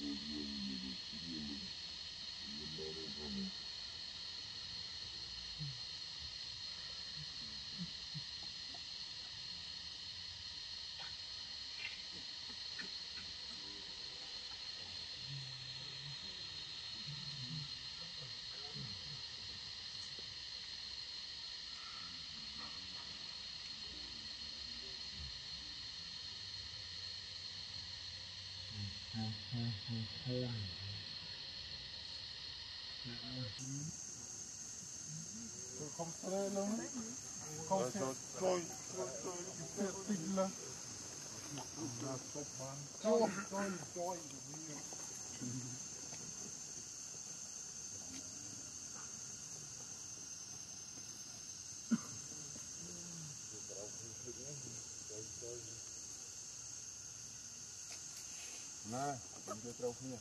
Mm-hmm. Không tre luôn không tre trôi trôi trôi tre tinh lên trôi trôi trôi Vamos ver para o rio.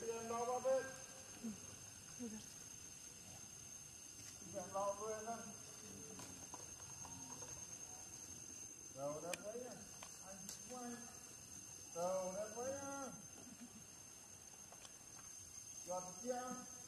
Apa itu yang lawa bet? Yang lawa kan? Đầu đất đấy? Anh quay. Đầu đất đấy à? Giọt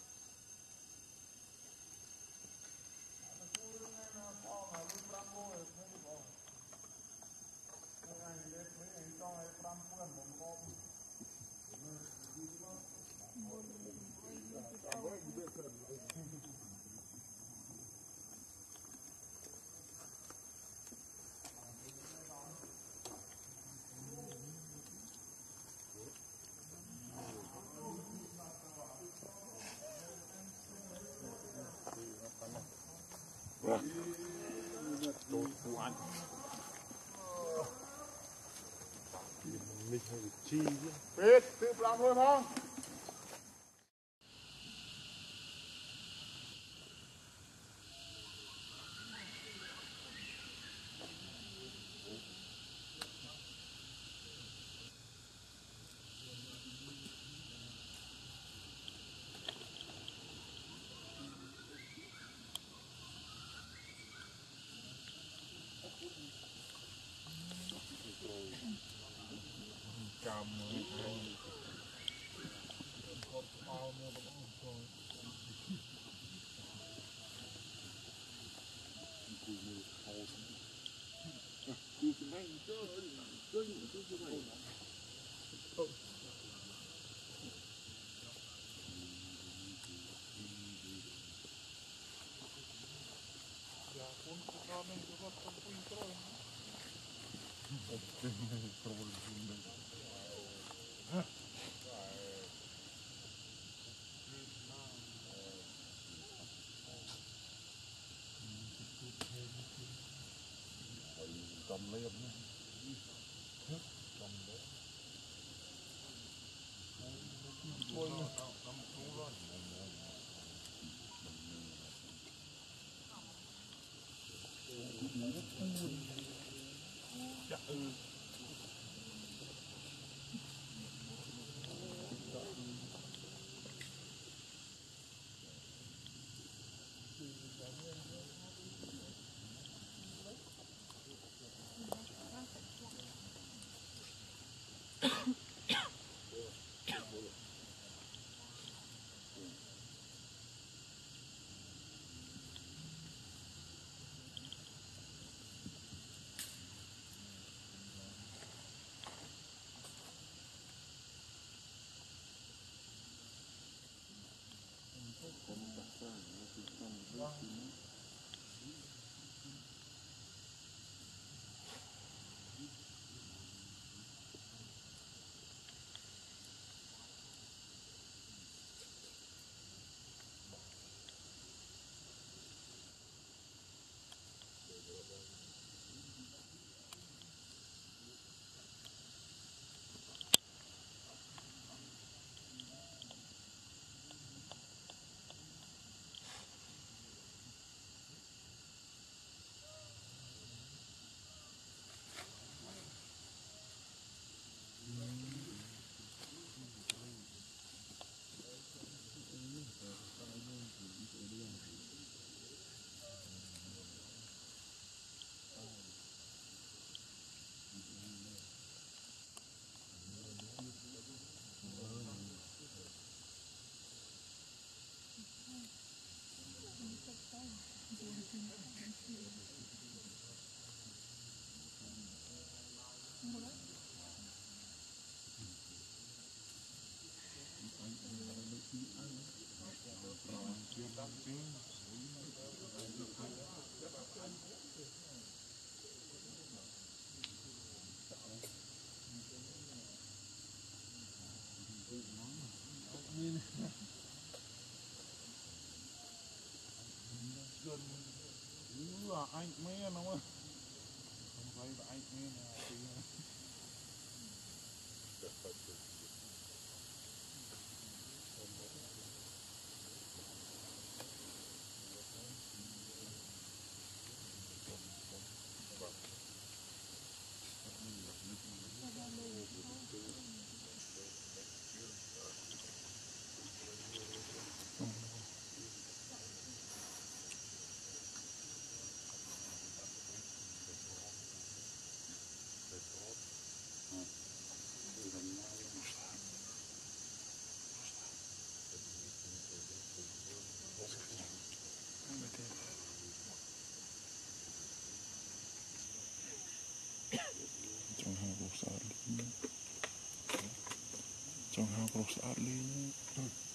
闭！别乱摸。 ចាំមើលគប់មកមើលបងចូលគូមើលហោស្គូសម្លាញ់ចូលចូលចូលចូលអូយ៉ាគុនគូរមែនរបស់ទៅពីក្រោយ Optimum problem. Cầm lấy ấm Dạ ừ. saw ain't Man. I went, I'm glad ain't Man uh, out. somehow gross outleven.